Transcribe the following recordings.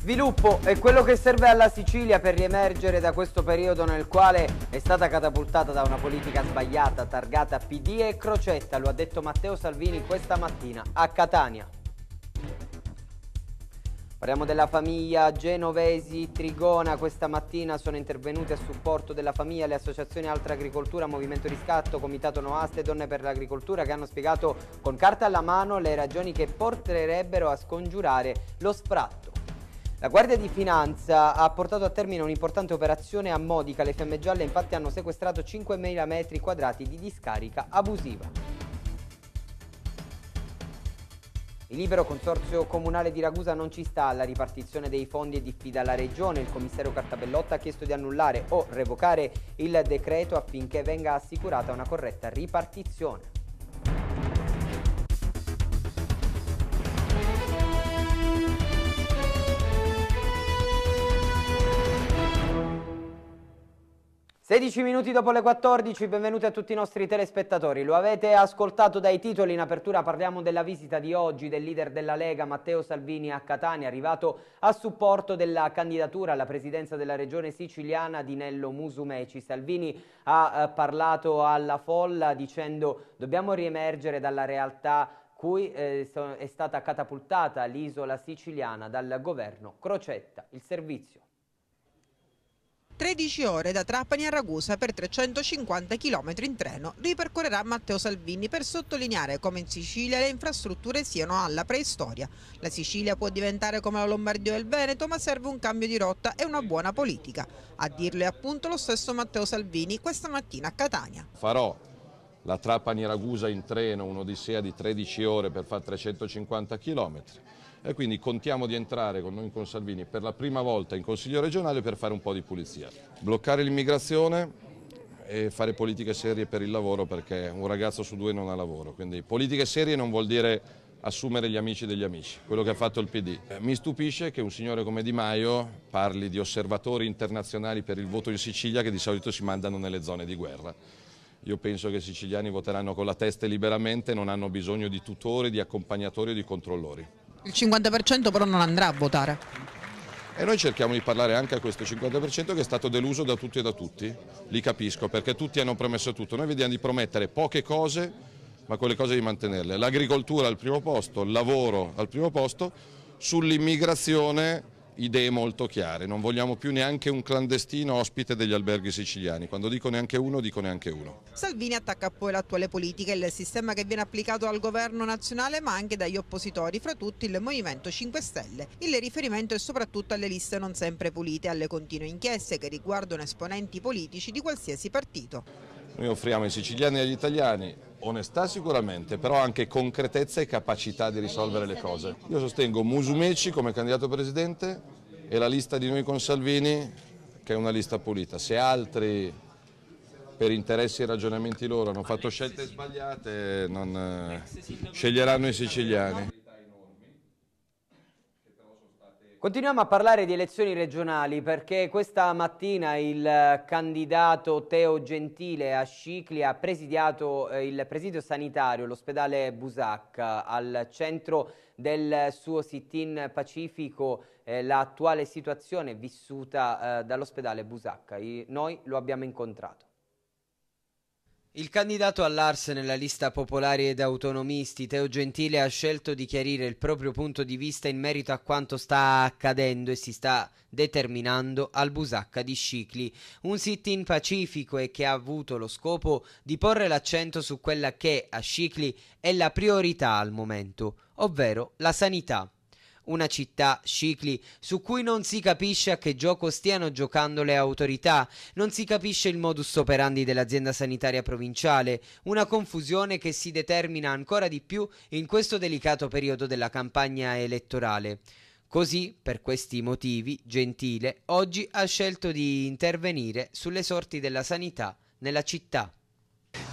Sviluppo è quello che serve alla Sicilia per riemergere da questo periodo nel quale è stata catapultata da una politica sbagliata, targata PD e crocetta, lo ha detto Matteo Salvini questa mattina a Catania. Parliamo della famiglia Genovesi Trigona, questa mattina sono intervenute a supporto della famiglia le associazioni Altra Agricoltura, Movimento Riscatto, Comitato Noaste e Donne per l'Agricoltura che hanno spiegato con carta alla mano le ragioni che porterebbero a scongiurare lo sfratto. La Guardia di Finanza ha portato a termine un'importante operazione a Modica. Le fiamme gialle infatti hanno sequestrato 5.000 metri quadrati di discarica abusiva. Il libero consorzio comunale di Ragusa non ci sta alla ripartizione dei fondi e diffida alla regione. Il commissario Cartabellotta ha chiesto di annullare o revocare il decreto affinché venga assicurata una corretta ripartizione. 16 minuti dopo le 14, benvenuti a tutti i nostri telespettatori. Lo avete ascoltato dai titoli in apertura, parliamo della visita di oggi del leader della Lega Matteo Salvini a Catania, arrivato a supporto della candidatura alla presidenza della regione siciliana di Nello Musumeci. Salvini ha eh, parlato alla folla dicendo dobbiamo riemergere dalla realtà cui eh, è stata catapultata l'isola siciliana dal governo Crocetta, il servizio 13 ore da Trapani a Ragusa per 350 km in treno ripercorrerà Matteo Salvini per sottolineare come in Sicilia le infrastrutture siano alla preistoria. La Sicilia può diventare come la Lombardia o il Veneto ma serve un cambio di rotta e una buona politica. A dirlo è appunto lo stesso Matteo Salvini questa mattina a Catania. Farò la Trapani-Ragusa in treno, un'odissea di 13 ore per fare 350 km e quindi contiamo di entrare con noi con Salvini per la prima volta in Consiglio regionale per fare un po' di pulizia. Bloccare l'immigrazione e fare politiche serie per il lavoro perché un ragazzo su due non ha lavoro, quindi politiche serie non vuol dire assumere gli amici degli amici, quello che ha fatto il PD. Eh, mi stupisce che un signore come Di Maio parli di osservatori internazionali per il voto in Sicilia che di solito si mandano nelle zone di guerra. Io penso che i siciliani voteranno con la testa liberamente, non hanno bisogno di tutori, di accompagnatori o di controllori. Il 50% però non andrà a votare. E noi cerchiamo di parlare anche a questo 50% che è stato deluso da tutti e da tutti, li capisco perché tutti hanno promesso tutto, noi vediamo di promettere poche cose ma quelle cose di mantenerle, l'agricoltura al primo posto, il lavoro al primo posto, sull'immigrazione idee molto chiare, non vogliamo più neanche un clandestino ospite degli alberghi siciliani, quando dico neanche uno dico neanche uno. Salvini attacca poi l'attuale politica, il sistema che viene applicato dal governo nazionale ma anche dagli oppositori, fra tutti il Movimento 5 Stelle. Il riferimento è soprattutto alle liste non sempre pulite, alle continue inchieste che riguardano esponenti politici di qualsiasi partito. Noi offriamo ai siciliani e agli italiani onestà sicuramente, però anche concretezza e capacità di risolvere le cose. Io sostengo Musumeci come candidato presidente e la lista di noi con Salvini che è una lista pulita. Se altri per interessi e ragionamenti loro hanno fatto scelte sbagliate non eh, sceglieranno i siciliani. Continuiamo a parlare di elezioni regionali perché questa mattina il candidato Teo Gentile a Scicli ha presidiato eh, il presidio sanitario, l'ospedale Busacca, al centro del suo sit-in pacifico eh, l'attuale situazione vissuta eh, dall'ospedale Busacca. I, noi lo abbiamo incontrato. Il candidato all'Ars nella lista popolari ed autonomisti, Teo Gentile, ha scelto di chiarire il proprio punto di vista in merito a quanto sta accadendo e si sta determinando al Busacca di Scicli, un sit-in pacifico e che ha avuto lo scopo di porre l'accento su quella che a Scicli è la priorità al momento, ovvero la sanità una città, Scicli, su cui non si capisce a che gioco stiano giocando le autorità, non si capisce il modus operandi dell'azienda sanitaria provinciale, una confusione che si determina ancora di più in questo delicato periodo della campagna elettorale. Così, per questi motivi, Gentile oggi ha scelto di intervenire sulle sorti della sanità nella città.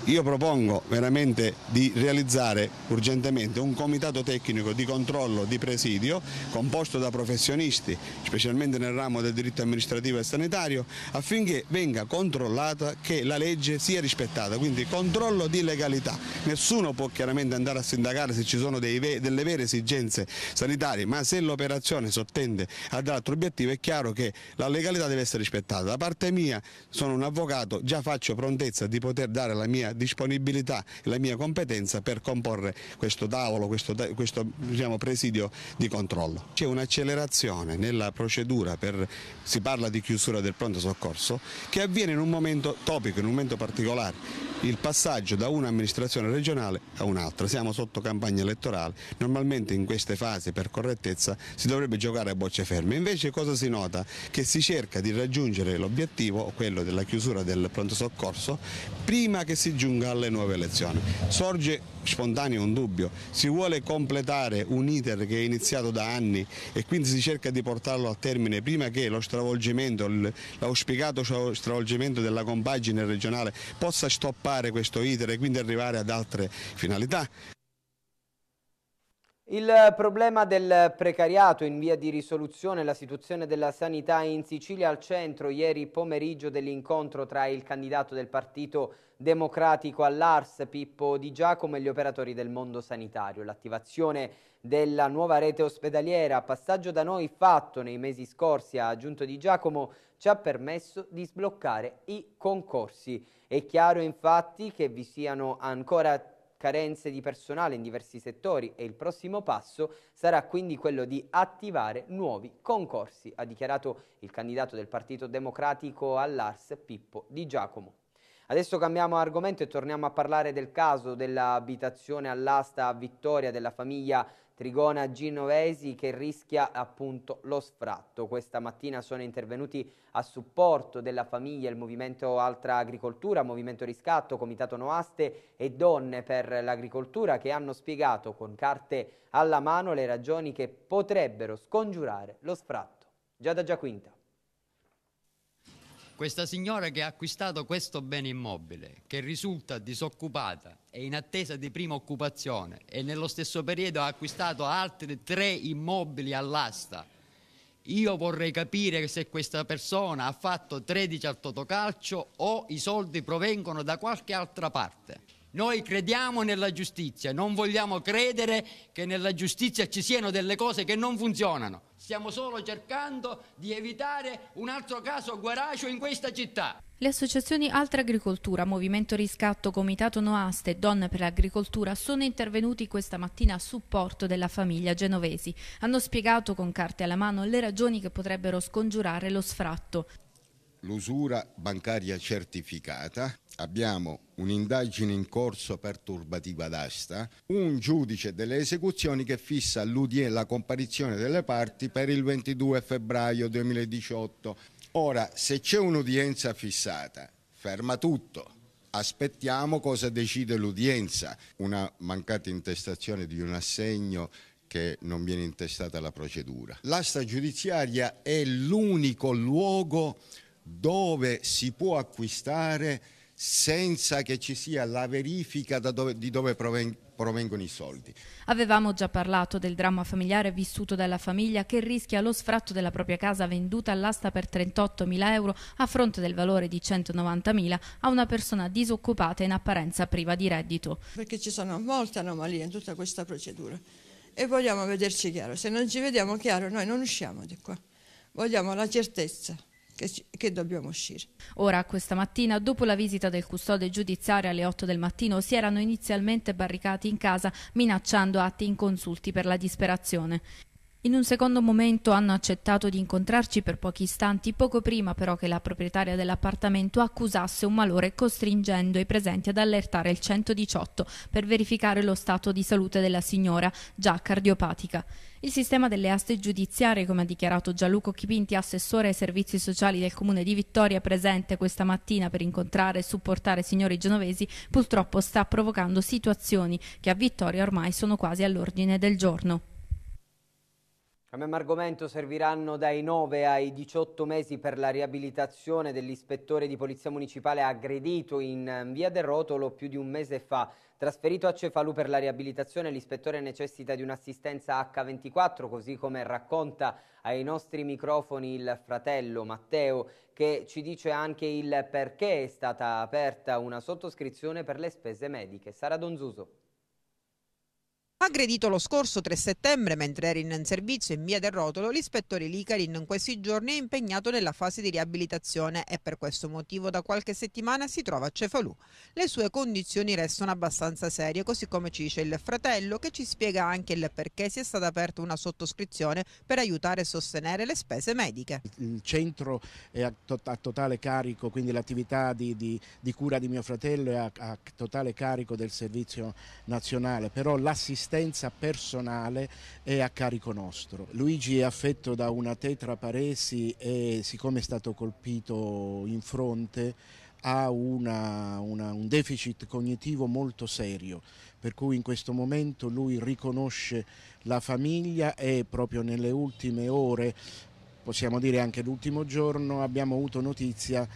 Io propongo veramente di realizzare urgentemente un comitato tecnico di controllo di presidio composto da professionisti, specialmente nel ramo del diritto amministrativo e sanitario, affinché venga controllata che la legge sia rispettata, quindi controllo di legalità. Nessuno può chiaramente andare a sindacare se ci sono ve delle vere esigenze sanitarie, ma se l'operazione sottende ad altro obiettivo è chiaro che la legalità deve essere rispettata. Da parte mia sono un avvocato, già faccio prontezza di poter dare la mia disponibilità e la mia competenza per comporre questo tavolo, questo, questo diciamo, presidio di controllo. C'è un'accelerazione nella procedura, per, si parla di chiusura del pronto soccorso, che avviene in un momento topico, in un momento particolare il passaggio da un'amministrazione regionale a un'altra. Siamo sotto campagna elettorale, normalmente in queste fasi per correttezza si dovrebbe giocare a bocce ferme, invece cosa si nota? Che si cerca di raggiungere l'obiettivo, quello della chiusura del pronto soccorso, prima che si giunga alle nuove elezioni. Sorge spontaneo un dubbio, si vuole completare un iter che è iniziato da anni e quindi si cerca di portarlo a termine prima che lo stravolgimento, l'auspicato stravolgimento della compagine regionale possa stoppare questo iter e quindi arrivare ad altre finalità. Il problema del precariato in via di risoluzione, la situazione della sanità in Sicilia al centro ieri pomeriggio dell'incontro tra il candidato del Partito Democratico all'Ars Pippo Di Giacomo e gli operatori del mondo sanitario. L'attivazione della nuova rete ospedaliera, passaggio da noi fatto nei mesi scorsi, ha aggiunto Di Giacomo, ci ha permesso di sbloccare i concorsi. È chiaro infatti che vi siano ancora carenze di personale in diversi settori e il prossimo passo sarà quindi quello di attivare nuovi concorsi, ha dichiarato il candidato del Partito Democratico all'Ars Pippo Di Giacomo. Adesso cambiamo argomento e torniamo a parlare del caso dell'abitazione all'asta a Vittoria della famiglia Trigona Ginovesi che rischia appunto lo sfratto. Questa mattina sono intervenuti a supporto della famiglia il Movimento Altra Agricoltura, Movimento Riscatto, Comitato Noaste e Donne per l'Agricoltura che hanno spiegato con carte alla mano le ragioni che potrebbero scongiurare lo sfratto. Giada Giaquinta. Questa signora che ha acquistato questo bene immobile, che risulta disoccupata e in attesa di prima occupazione e nello stesso periodo ha acquistato altri tre immobili all'asta, io vorrei capire se questa persona ha fatto 13 al totocalcio o i soldi provengono da qualche altra parte. Noi crediamo nella giustizia, non vogliamo credere che nella giustizia ci siano delle cose che non funzionano. Stiamo solo cercando di evitare un altro caso guaracio in questa città. Le associazioni Altra Agricoltura, Movimento Riscatto, Comitato Noaste e Donne per l'Agricoltura sono intervenuti questa mattina a supporto della famiglia genovesi. Hanno spiegato con carte alla mano le ragioni che potrebbero scongiurare lo sfratto l'usura bancaria certificata, abbiamo un'indagine in corso per turbativa d'asta, un giudice delle esecuzioni che fissa la comparizione delle parti per il 22 febbraio 2018. Ora, se c'è un'udienza fissata, ferma tutto. Aspettiamo cosa decide l'udienza. Una mancata intestazione di un assegno che non viene intestata alla procedura. L'asta giudiziaria è l'unico luogo dove si può acquistare senza che ci sia la verifica dove, di dove provengono i soldi. Avevamo già parlato del dramma familiare vissuto dalla famiglia che rischia lo sfratto della propria casa venduta all'asta per 38.000 euro a fronte del valore di 190.000 a una persona disoccupata in apparenza priva di reddito. Perché ci sono molte anomalie in tutta questa procedura e vogliamo vederci chiaro. Se non ci vediamo chiaro noi non usciamo di qua. Vogliamo la certezza che, che, dobbiamo uscire. Ora, questa mattina, dopo la visita del custode giudiziario alle 8 del mattino, si erano inizialmente barricati in casa minacciando atti inconsulti per la disperazione. In un secondo momento hanno accettato di incontrarci per pochi istanti, poco prima però che la proprietaria dell'appartamento accusasse un malore costringendo i presenti ad allertare il 118 per verificare lo stato di salute della signora, già cardiopatica. Il sistema delle aste giudiziarie, come ha dichiarato Gianluco Chipinti, assessore ai servizi sociali del comune di Vittoria, presente questa mattina per incontrare e supportare signori genovesi, purtroppo sta provocando situazioni che a Vittoria ormai sono quasi all'ordine del giorno. Cambiamo argomento, serviranno dai 9 ai 18 mesi per la riabilitazione dell'ispettore di polizia municipale aggredito in via del Rotolo più di un mese fa. Trasferito a Cefalù per la riabilitazione, l'ispettore necessita di un'assistenza H24, così come racconta ai nostri microfoni il fratello Matteo, che ci dice anche il perché è stata aperta una sottoscrizione per le spese mediche. Sara Donzuso. Aggredito lo scorso 3 settembre mentre era in servizio in via del Rotolo, l'ispettore Licarin in questi giorni è impegnato nella fase di riabilitazione e per questo motivo da qualche settimana si trova a Cefalù. Le sue condizioni restano abbastanza serie, così come ci dice il fratello che ci spiega anche il perché sia stata aperta una sottoscrizione per aiutare e sostenere le spese mediche. Il centro è a, to a totale carico, quindi l'attività di, di, di, cura di mio fratello è a, a totale carico del servizio nazionale, però l'assistenza l'assistenza personale è a carico nostro. Luigi è affetto da una tetraparesi e siccome è stato colpito in fronte ha una, una, un deficit cognitivo molto serio, per cui in questo momento lui riconosce la famiglia e proprio nelle ultime ore, possiamo dire anche l'ultimo giorno, abbiamo avuto notizia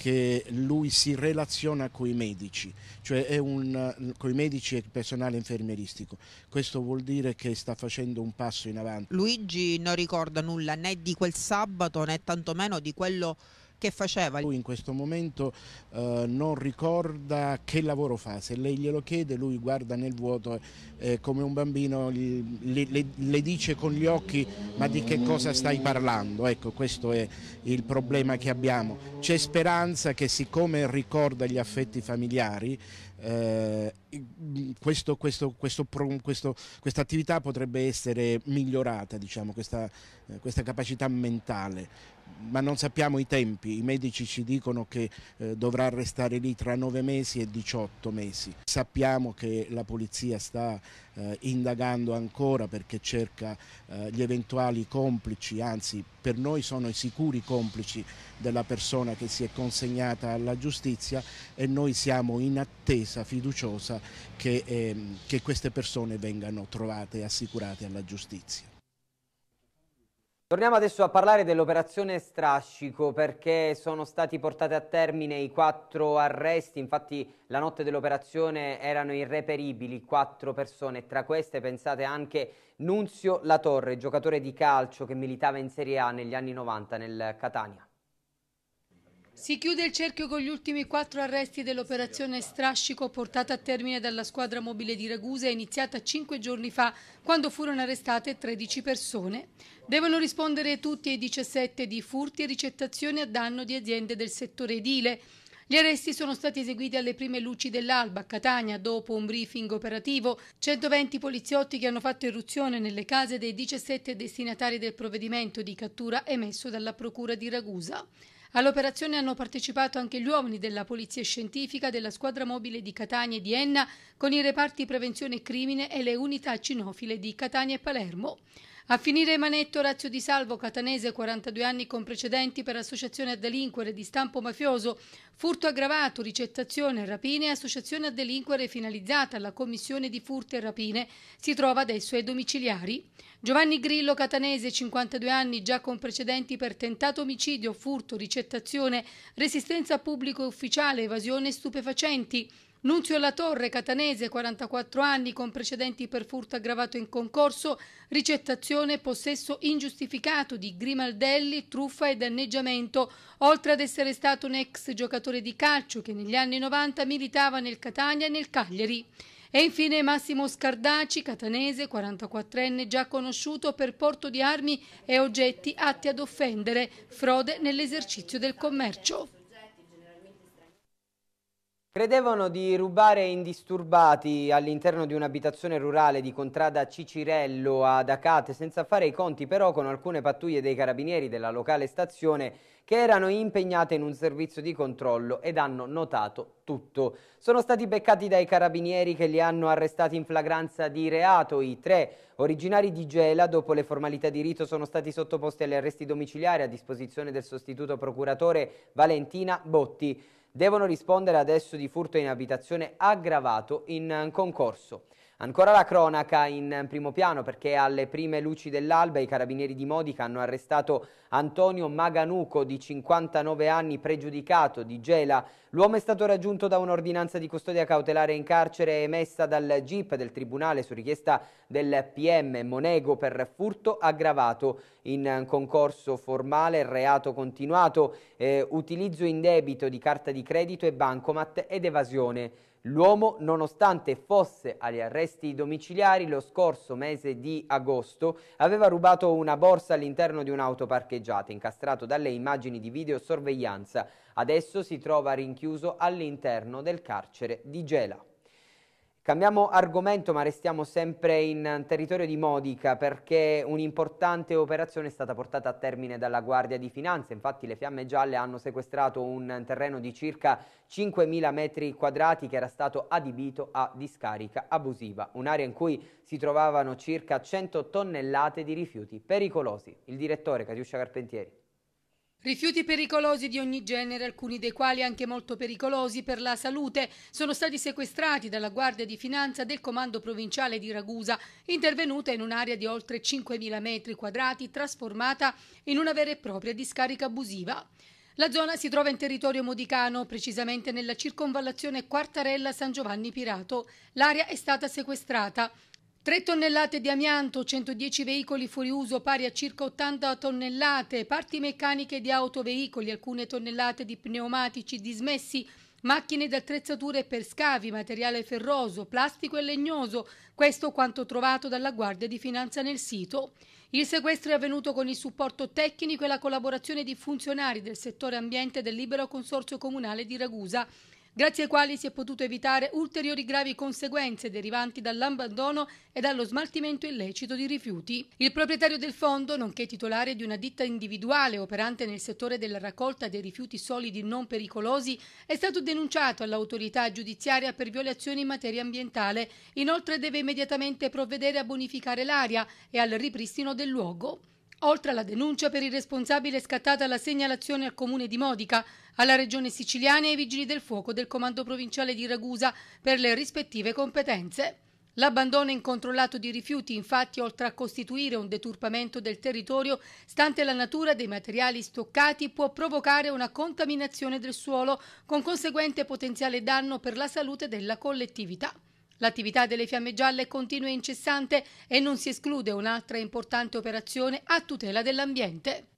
che lui si relaziona con i medici, cioè un, con i medici e il personale infermieristico. Questo vuol dire che sta facendo un passo in avanti. Luigi non ricorda nulla né di quel sabato né tantomeno di quello che faceva? Lui in questo momento eh, non ricorda che lavoro fa, se lei glielo chiede lui guarda nel vuoto eh, come un bambino gli, le, le, dice con gli occhi ma di che cosa stai parlando, ecco questo è il problema che abbiamo. C'è speranza che siccome ricorda gli affetti familiari eh, questa attività potrebbe essere migliorata, diciamo, questa, eh, questa capacità mentale ma non sappiamo i tempi, i medici ci dicono che eh, dovrà restare lì tra 9 mesi e 18 mesi. Sappiamo che la polizia sta eh, indagando ancora perché cerca eh, gli eventuali complici, anzi per noi sono i sicuri complici della persona che si è consegnata alla giustizia e noi siamo in attesa fiduciosa che, ehm, che queste persone vengano trovate e assicurate alla giustizia. Torniamo adesso a parlare dell'operazione Strascico perché sono stati portati a termine i quattro arresti, infatti la notte dell'operazione erano irreperibili quattro persone, tra queste pensate anche Nunzio Latorre, giocatore di calcio che militava in Serie A negli anni 90 nel Catania. Si chiude il cerchio con gli ultimi quattro arresti dell'operazione Strascico portata a termine dalla squadra mobile di Ragusa iniziata cinque giorni fa quando furono arrestate 13 persone. Devono rispondere tutti ai 17 di furti e ricettazioni a danno di aziende del settore edile. Gli arresti sono stati eseguiti alle prime luci dell'alba a Catania dopo un briefing operativo. 120 poliziotti che hanno fatto irruzione nelle case dei 17 destinatari del provvedimento di cattura emesso dalla Procura di Ragusa. All'operazione hanno partecipato anche gli uomini della Polizia Scientifica, della Squadra Mobile di Catania e di Enna, con i reparti Prevenzione Crimine e le unità cinofile di Catania e Palermo. A finire Manetto, Orazio Di Salvo, catanese, 42 anni con precedenti per associazione a delinquere di stampo mafioso, furto aggravato, ricettazione, rapine e associazione a delinquere finalizzata alla commissione di furti e rapine, si trova adesso ai domiciliari. Giovanni Grillo, catanese, 52 anni, già con precedenti per tentato omicidio, furto, ricettazione, resistenza pubblico e ufficiale, evasione e stupefacenti. Nunzio La Torre, catanese, 44 anni, con precedenti per furto aggravato in concorso, ricettazione e possesso ingiustificato di grimaldelli, truffa e danneggiamento, oltre ad essere stato un ex giocatore di calcio che negli anni 90 militava nel Catania e nel Cagliari. E infine Massimo Scardaci, catanese, 44enne, già conosciuto per porto di armi e oggetti atti ad offendere, frode nell'esercizio del commercio. Credevano di rubare indisturbati all'interno di un'abitazione rurale di Contrada Cicirello ad Acate senza fare i conti però con alcune pattuglie dei carabinieri della locale stazione che erano impegnate in un servizio di controllo ed hanno notato tutto. Sono stati beccati dai carabinieri che li hanno arrestati in flagranza di reato. I tre originari di Gela, dopo le formalità di rito, sono stati sottoposti agli arresti domiciliari a disposizione del sostituto procuratore Valentina Botti devono rispondere adesso di furto in abitazione aggravato in concorso. Ancora la cronaca in primo piano perché alle prime luci dell'alba i carabinieri di Modica hanno arrestato Antonio Maganuco di 59 anni pregiudicato di Gela. L'uomo è stato raggiunto da un'ordinanza di custodia cautelare in carcere emessa dal GIP del Tribunale su richiesta del PM Monego per furto aggravato in concorso formale, reato continuato, eh, utilizzo indebito di carta di credito e bancomat ed evasione. L'uomo, nonostante fosse agli arresti domiciliari lo scorso mese di agosto, aveva rubato una borsa all'interno di un'auto parcheggiata, incastrato dalle immagini di videosorveglianza. Adesso si trova rinchiuso all'interno del carcere di Gela. Cambiamo argomento ma restiamo sempre in territorio di Modica perché un'importante operazione è stata portata a termine dalla Guardia di Finanza, infatti le Fiamme Gialle hanno sequestrato un terreno di circa 5.000 metri quadrati che era stato adibito a discarica abusiva, un'area in cui si trovavano circa 100 tonnellate di rifiuti pericolosi. Il direttore Catiuscia Carpentieri. Rifiuti pericolosi di ogni genere, alcuni dei quali anche molto pericolosi per la salute, sono stati sequestrati dalla Guardia di Finanza del Comando Provinciale di Ragusa, intervenuta in un'area di oltre 5.000 metri quadrati, trasformata in una vera e propria discarica abusiva. La zona si trova in territorio modicano, precisamente nella circonvallazione Quartarella San Giovanni Pirato. L'area è stata sequestrata. 3 tonnellate di amianto, 110 veicoli fuori uso pari a circa 80 tonnellate, parti meccaniche di autoveicoli, alcune tonnellate di pneumatici dismessi, macchine ed attrezzature per scavi, materiale ferroso, plastico e legnoso, questo quanto trovato dalla Guardia di Finanza nel sito. Il sequestro è avvenuto con il supporto tecnico e la collaborazione di funzionari del settore ambiente del Libero Consorzio Comunale di Ragusa grazie ai quali si è potuto evitare ulteriori gravi conseguenze derivanti dall'abbandono e dallo smaltimento illecito di rifiuti. Il proprietario del fondo, nonché titolare di una ditta individuale operante nel settore della raccolta dei rifiuti solidi non pericolosi, è stato denunciato all'autorità giudiziaria per violazioni in materia ambientale. Inoltre deve immediatamente provvedere a bonificare l'area e al ripristino del luogo. Oltre alla denuncia per il responsabile è scattata la segnalazione al comune di Modica, alla regione siciliana e ai vigili del fuoco del comando provinciale di Ragusa per le rispettive competenze. L'abbandono incontrollato di rifiuti, infatti, oltre a costituire un deturpamento del territorio, stante la natura dei materiali stoccati, può provocare una contaminazione del suolo con conseguente potenziale danno per la salute della collettività. L'attività delle fiamme gialle continua incessante e non si esclude un'altra importante operazione a tutela dell'ambiente.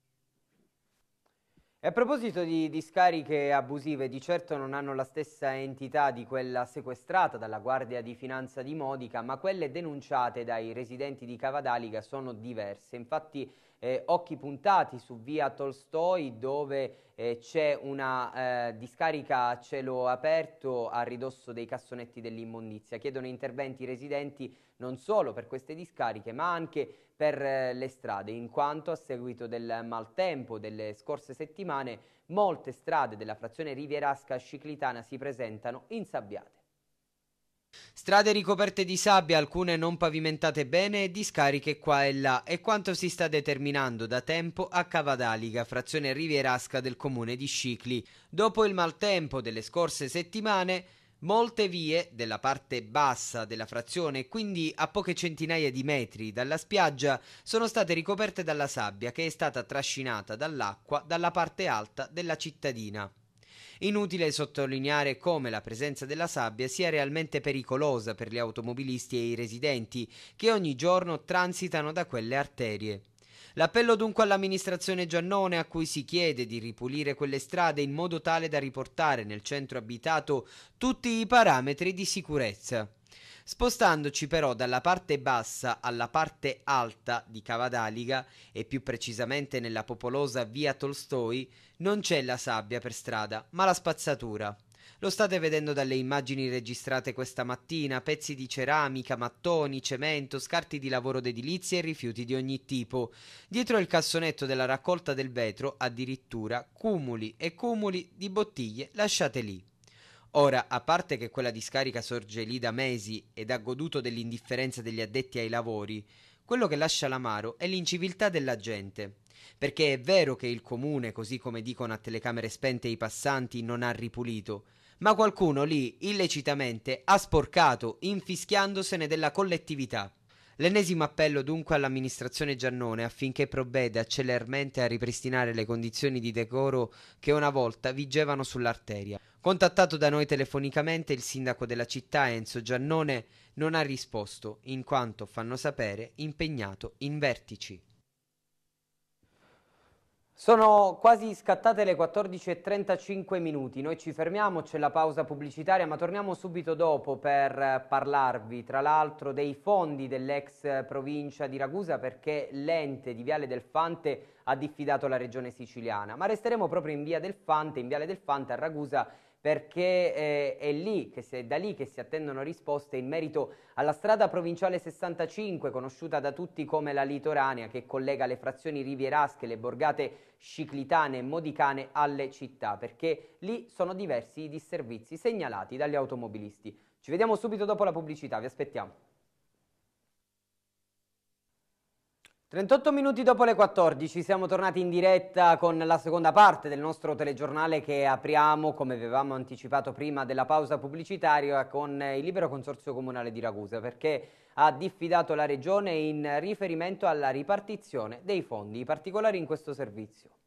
E a proposito di discariche abusive, di certo non hanno la stessa entità di quella sequestrata dalla Guardia di Finanza di Modica, ma quelle denunciate dai residenti di Cavadaliga sono diverse. Infatti eh, occhi puntati su via Tolstoi dove eh, c'è una eh, discarica a cielo aperto a ridosso dei cassonetti dell'immondizia. Chiedono interventi residenti non solo per queste discariche ma anche per eh, le strade, in quanto a seguito del maltempo delle scorse settimane molte strade della frazione rivierasca sciclitana si presentano insabbiate. Strade ricoperte di sabbia, alcune non pavimentate bene e discariche qua e là è quanto si sta determinando da tempo a Cavadaliga, frazione rivierasca del comune di Scicli. Dopo il maltempo delle scorse settimane, molte vie della parte bassa della frazione, quindi a poche centinaia di metri dalla spiaggia, sono state ricoperte dalla sabbia che è stata trascinata dall'acqua dalla parte alta della cittadina. Inutile sottolineare come la presenza della sabbia sia realmente pericolosa per gli automobilisti e i residenti che ogni giorno transitano da quelle arterie. L'appello dunque all'amministrazione Giannone a cui si chiede di ripulire quelle strade in modo tale da riportare nel centro abitato tutti i parametri di sicurezza. Spostandoci però dalla parte bassa alla parte alta di Cavadaliga e più precisamente nella popolosa via Tolstoi, non c'è la sabbia per strada, ma la spazzatura. Lo state vedendo dalle immagini registrate questa mattina, pezzi di ceramica, mattoni, cemento, scarti di lavoro d'edilizia e rifiuti di ogni tipo. Dietro il cassonetto della raccolta del vetro, addirittura, cumuli e cumuli di bottiglie lasciate lì. Ora, a parte che quella discarica sorge lì da mesi ed ha goduto dell'indifferenza degli addetti ai lavori, quello che lascia l'amaro è l'inciviltà della gente. Perché è vero che il comune, così come dicono a telecamere spente i passanti, non ha ripulito, Ma qualcuno lì illecitamente ha sporcato, infischiandosene della collettività. L'ennesimo appello dunque all'amministrazione Giannone affinché provveda celermente a ripristinare le condizioni di decoro che una volta vigevano sull'arteria. Contattato da noi telefonicamente il sindaco della città Enzo Giannone non ha risposto, in quanto, fanno sapere, impegnato in vertici. Sono quasi scattate le 14.35 minuti, noi ci fermiamo, c'è la pausa pubblicitaria, ma torniamo subito dopo per parlarvi tra l'altro dei fondi dell'ex provincia di Ragusa perché l'ente di Viale del Fante ha diffidato la regione siciliana, ma resteremo proprio in Via del Fante, in Viale del Fante a Ragusa perché eh, è, lì che si, è da lì che si attendono risposte in merito alla strada provinciale 65, conosciuta da tutti come la Litoranea, che collega le frazioni rivierasche, le borgate ciclitane e modicane alle città, perché lì sono diversi i disservizi segnalati dagli automobilisti. Ci vediamo subito dopo la pubblicità, vi aspettiamo. 38 minuti dopo le 14 siamo tornati in diretta con la seconda parte del nostro telegiornale che apriamo, come avevamo anticipato prima della pausa pubblicitaria, con il Libero Consorzio Comunale di Ragusa perché ha diffidato la Regione in riferimento alla ripartizione dei fondi, i particolari in questo servizio.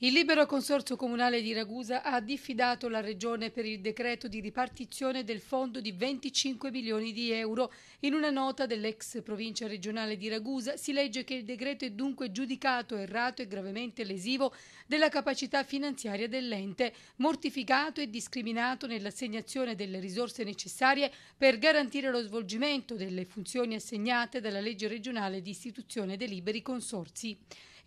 Il libero consorzio comunale di Ragusa ha diffidato la regione per il decreto di ripartizione del fondo di 25 milioni di euro. In una nota dell'ex provincia regionale di Ragusa si legge che il decreto è dunque giudicato errato e gravemente lesivo della capacità finanziaria dell'ente, mortificato e discriminato nell'assegnazione delle risorse necessarie per garantire lo svolgimento delle funzioni assegnate dalla legge regionale di istituzione dei liberi consorzi.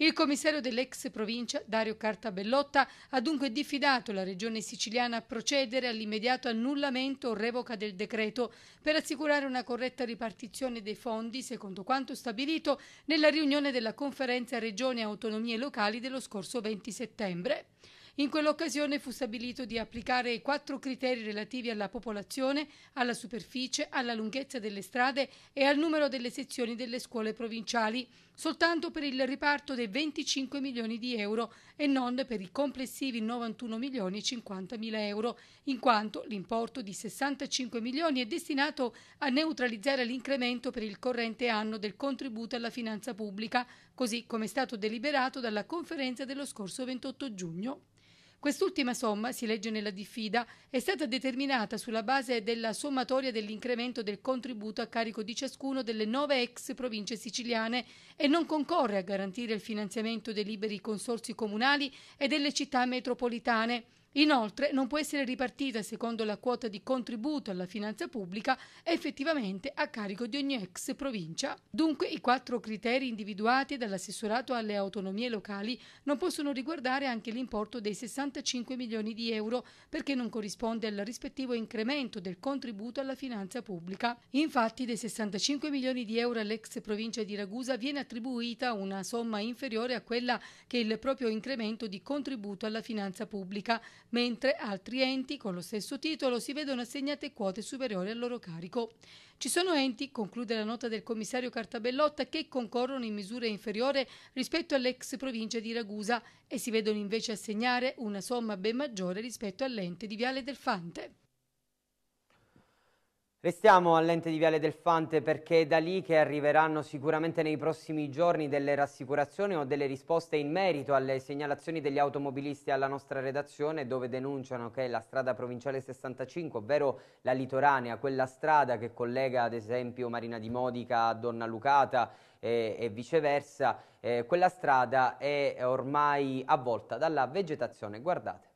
Il commissario dell'ex provincia, Dario Cartabellotta, ha dunque diffidato la regione siciliana a procedere all'immediato annullamento o revoca del decreto per assicurare una corretta ripartizione dei fondi secondo quanto stabilito nella riunione della conferenza Regioni e Autonomie Locali dello scorso 20 settembre. In quell'occasione fu stabilito di applicare i quattro criteri relativi alla popolazione, alla superficie, alla lunghezza delle strade e al numero delle sezioni delle scuole provinciali, soltanto per il riparto dei 25 milioni di euro e non per i complessivi 91 milioni e 50 mila euro, in quanto l'importo di 65 milioni è destinato a neutralizzare l'incremento per il corrente anno del contributo alla finanza pubblica, così come è stato deliberato dalla conferenza dello scorso 28 giugno. Quest'ultima somma, si legge nella diffida, è stata determinata sulla base della sommatoria dell'incremento del contributo a carico di ciascuno delle nove ex province siciliane e non concorre a garantire il finanziamento dei liberi consorsi comunali e delle città metropolitane Inoltre non può essere ripartita secondo la quota di contributo alla finanza pubblica effettivamente a carico di ogni ex provincia. Dunque i quattro criteri individuati dall'assessorato alle autonomie locali non possono riguardare anche l'importo dei 65 milioni di euro perché non corrisponde al rispettivo incremento del contributo alla finanza pubblica. Infatti dei 65 milioni di euro all'ex provincia di Ragusa viene attribuita una somma inferiore a quella che è il proprio incremento di contributo alla finanza pubblica mentre altri enti con lo stesso titolo si vedono assegnate quote superiori al loro carico. Ci sono enti, conclude la nota del commissario Cartabellotta, che concorrono in misura inferiore rispetto all'ex provincia di Ragusa e si vedono invece assegnare una somma ben maggiore rispetto all'ente di Viale del Fante. Restiamo all'ente di Viale del Fante perché è da lì che arriveranno sicuramente nei prossimi giorni delle rassicurazioni o delle risposte in merito alle segnalazioni degli automobilisti alla nostra redazione dove denunciano che la strada provinciale 65, ovvero la litoranea, quella strada che collega ad esempio Marina di Modica a Donna Lucata e, e viceversa, eh, quella strada è ormai avvolta dalla vegetazione. Guardate.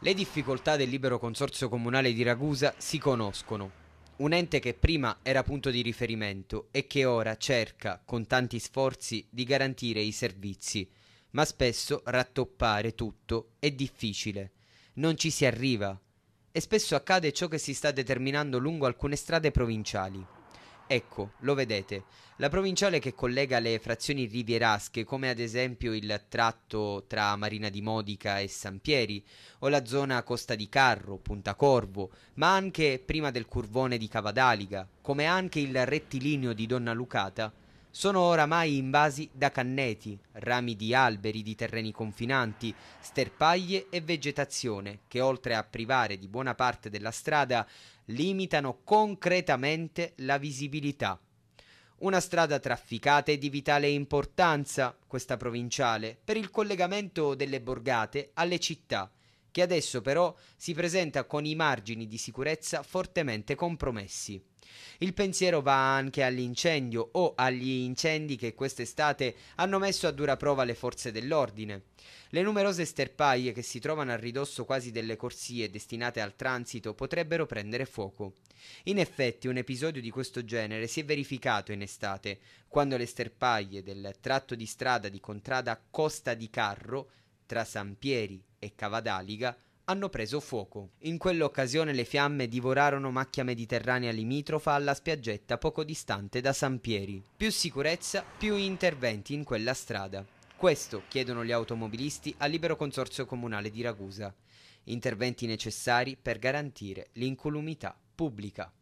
Le difficoltà del libero consorzio comunale di Ragusa si conoscono. Un ente che prima era punto di riferimento e che ora cerca, con tanti sforzi, di garantire i servizi, ma spesso rattoppare tutto è difficile. Non ci si arriva e spesso accade ciò che si sta determinando lungo alcune strade provinciali. Ecco, lo vedete, la provinciale che collega le frazioni rivierasche, come ad esempio il tratto tra Marina di Modica e Sampieri, o la zona Costa di Carro, Punta Corvo, ma anche prima del curvone di Cavadaliga, come anche il rettilineo di Donna Lucata, sono oramai invasi da canneti, rami di alberi di terreni confinanti, sterpaglie e vegetazione che oltre a privare di buona parte della strada limitano concretamente la visibilità. Una strada trafficata e di vitale importanza, questa provinciale, per il collegamento delle borgate alle città, che adesso però si presenta con i margini di sicurezza fortemente compromessi. Il pensiero va anche all'incendio o agli incendi che quest'estate hanno messo a dura prova le forze dell'ordine. Le numerose sterpaie che si trovano a ridosso quasi delle corsie destinate al transito potrebbero prendere fuoco. In effetti un episodio di questo genere si è verificato in estate, quando le sterpaie del tratto di strada di contrada Costa di Carro tra Sampieri e Cavadaliga hanno preso fuoco. In quell'occasione le fiamme divorarono macchia mediterranea limitrofa alla spiaggetta poco distante da Sampieri. Più sicurezza, più interventi in quella strada. Questo chiedono gli automobilisti al Libero Consorzio Comunale di Ragusa. Interventi necessari per garantire l'incolumità pubblica.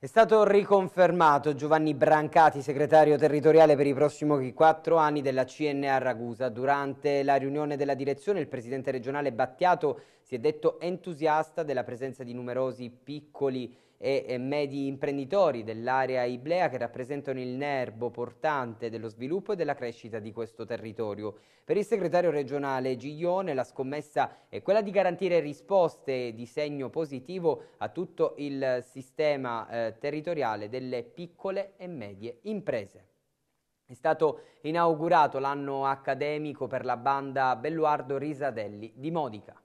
È stato riconfermato Giovanni Brancati, segretario territoriale per i prossimi quattro anni della CNA Ragusa. Durante la riunione della direzione il presidente regionale Battiato si è detto entusiasta della presenza di numerosi piccoli e medi imprenditori dell'area Iblea che rappresentano il nervo portante dello sviluppo e della crescita di questo territorio. Per il segretario regionale Giglione la scommessa è quella di garantire risposte di segno positivo a tutto il sistema eh, territoriale delle piccole e medie imprese. È stato inaugurato l'anno accademico per la banda Belluardo Risadelli di Modica.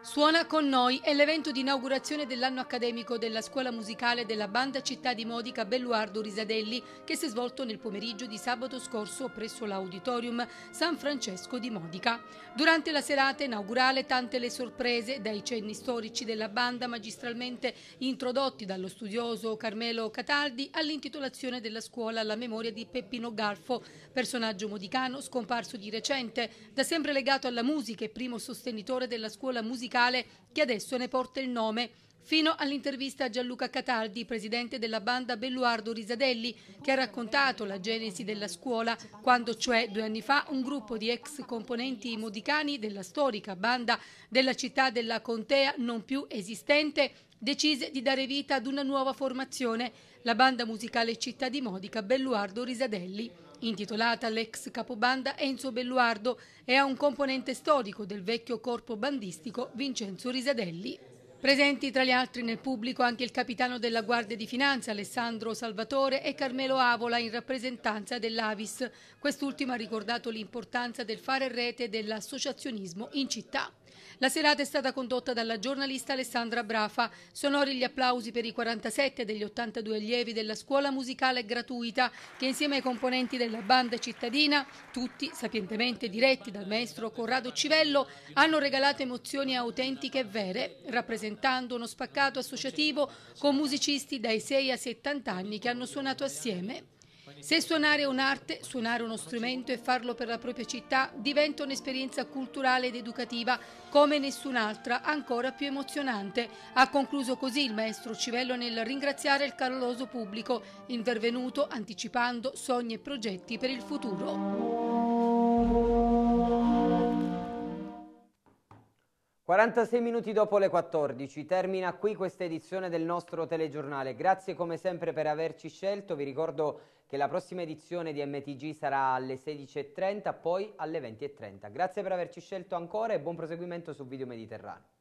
Suona con noi è l'evento di inaugurazione dell'anno accademico della scuola musicale della banda città di Modica Belluardo Risadelli che si è svolto nel pomeriggio di sabato scorso presso l'auditorium San Francesco di Modica. Durante la serata inaugurale tante le sorprese dai cenni storici della banda magistralmente introdotti dallo studioso Carmelo Cataldi all'intitolazione della scuola alla memoria di Peppino Garfo, personaggio modicano scomparso di recente, da sempre legato alla musica e primo sostenitore della scuola musicale musicale che adesso ne porta il nome. Fino all'intervista a Gianluca Cataldi, presidente della banda Belluardo Risadelli, che ha raccontato la genesi della scuola, quando cioè due anni fa un gruppo di ex componenti modicani della storica banda della città della Contea non più esistente decise di dare vita ad una nuova formazione, la banda musicale città di Modica Belluardo Risadelli intitolata all'ex capobanda Enzo Belluardo e a un componente storico del vecchio corpo bandistico Vincenzo Risadelli. Presenti tra gli altri nel pubblico anche il capitano della Guardia di Finanza Alessandro Salvatore e Carmelo Avola in rappresentanza dell'Avis. Quest'ultimo ha ricordato l'importanza del fare rete dell'associazionismo in città. La serata è stata condotta dalla giornalista Alessandra Brafa. Sonori gli applausi per i 47 degli 82 allievi della scuola musicale gratuita che insieme ai componenti della banda cittadina, tutti sapientemente diretti dal maestro Corrado Civello, hanno regalato emozioni autentiche e vere, rappresentando uno spaccato associativo con musicisti dai 6 ai 70 anni che hanno suonato assieme. Se suonare è un'arte, suonare uno strumento e farlo per la propria città diventa un'esperienza culturale ed educativa come nessun'altra, ancora più emozionante. Ha concluso così il maestro Civello nel ringraziare il caloroso pubblico, intervenuto anticipando sogni e progetti per il futuro. 46 minuti dopo le 14 termina qui questa edizione del nostro telegiornale. Grazie come sempre per averci scelto. Vi ricordo che la prossima edizione di MTG sarà alle 16.30, poi alle 20.30. Grazie per averci scelto ancora e buon proseguimento su Video Mediterraneo.